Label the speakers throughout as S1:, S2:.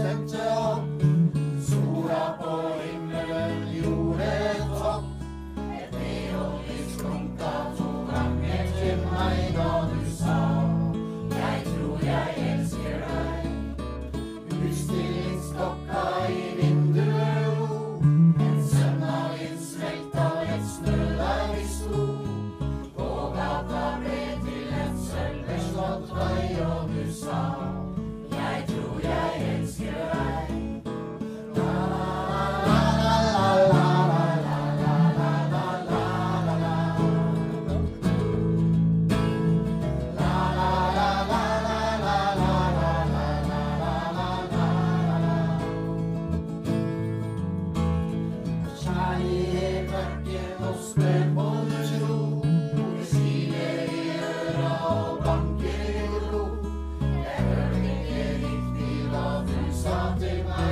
S1: stepped Vande Mataram.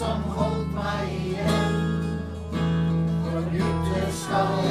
S1: some hold my end. From you to stone.